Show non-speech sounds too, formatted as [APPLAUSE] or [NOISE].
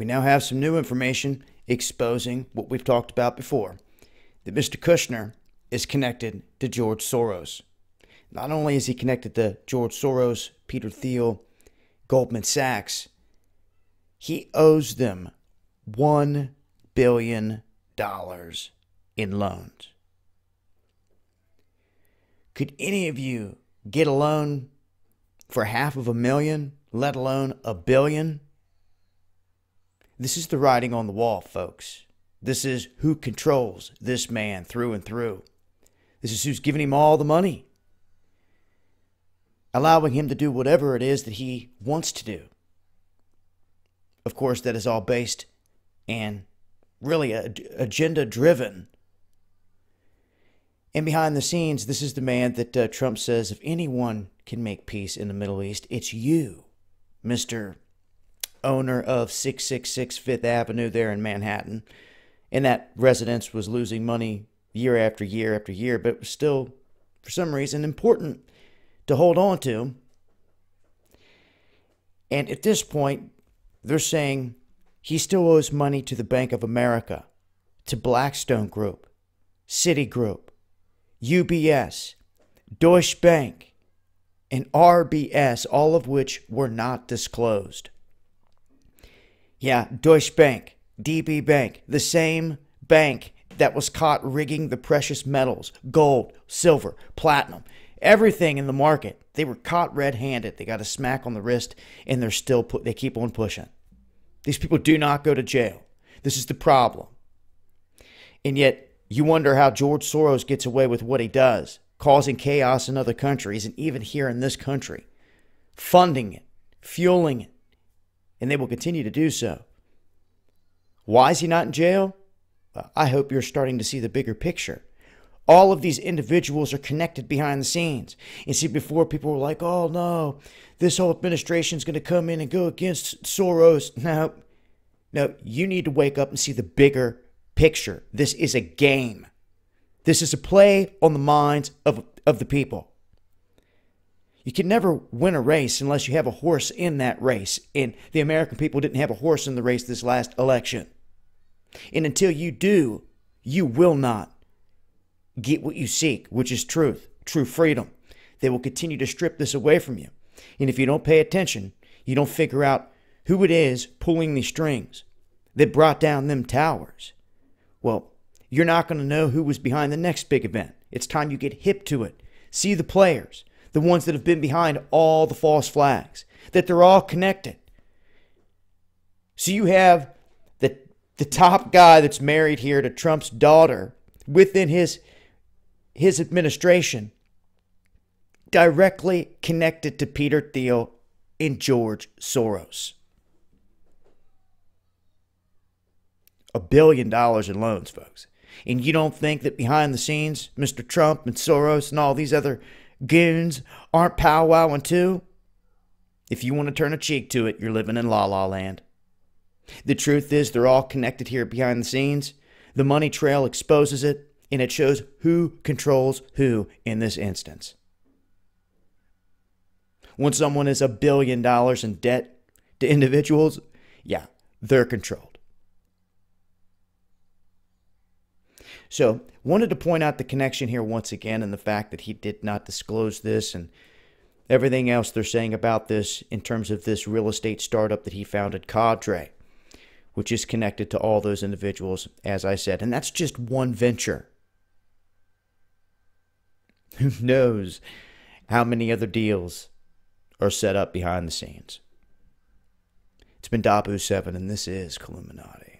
we now have some new information exposing what we've talked about before that Mr. Kushner is connected to George Soros. Not only is he connected to George Soros, Peter Thiel, Goldman Sachs, he owes them $1 billion in loans. Could any of you get a loan for half of a million, let alone a billion? This is the writing on the wall, folks. This is who controls this man through and through. This is who's giving him all the money, allowing him to do whatever it is that he wants to do. Of course, that is all based and really agenda driven. And behind the scenes, this is the man that uh, Trump says if anyone can make peace in the Middle East, it's you, Mr. Owner of 666 Fifth Avenue there in Manhattan. And that residence was losing money year after year after year, but it was still, for some reason, important to hold on to. And at this point, they're saying he still owes money to the Bank of America, to Blackstone Group, Citigroup, UBS, Deutsche Bank, and RBS, all of which were not disclosed. Yeah, Deutsche Bank, DB Bank, the same bank that was caught rigging the precious metals, gold, silver, platinum, everything in the market. They were caught red-handed. They got a smack on the wrist and they're still put they keep on pushing. These people do not go to jail. This is the problem. And yet you wonder how George Soros gets away with what he does, causing chaos in other countries and even here in this country, funding it, fueling it, and they will continue to do so. Why is he not in jail? Uh, I hope you're starting to see the bigger picture. All of these individuals are connected behind the scenes. You see, before people were like, oh no, this whole administration is going to come in and go against Soros. [LAUGHS] No, no, you need to wake up and see the bigger picture. This is a game. This is a play on the minds of, of the people. You can never win a race unless you have a horse in that race. And the American people didn't have a horse in the race this last election. And until you do, you will not get what you seek, which is truth, true freedom. They will continue to strip this away from you. And if you don't pay attention, you don't figure out who it is pulling the strings that brought down them towers. Well, you're not going to know who was behind the next big event. It's time you get hip to it. See the players, the ones that have been behind all the false flags, that they're all connected. So you have the, the top guy that's married here to Trump's daughter within his, his administration directly connected to Peter Thiel and George Soros. a billion dollars in loans, folks. And you don't think that behind the scenes, Mr. Trump and Soros and all these other goons aren't powwowing too? If you want to turn a cheek to it, you're living in la la land. The truth is, they're all connected here behind the scenes. The money trail exposes it, and it shows who controls who in this instance. When someone is a billion dollars in debt to individuals, yeah, they're controlled. So, wanted to point out the connection here once again and the fact that he did not disclose this and everything else they're saying about this in terms of this real estate startup that he founded, Cadre, which is connected to all those individuals, as I said. And that's just one venture. [LAUGHS] Who knows how many other deals are set up behind the scenes? It's been Dahboo7, and this is Killuminati.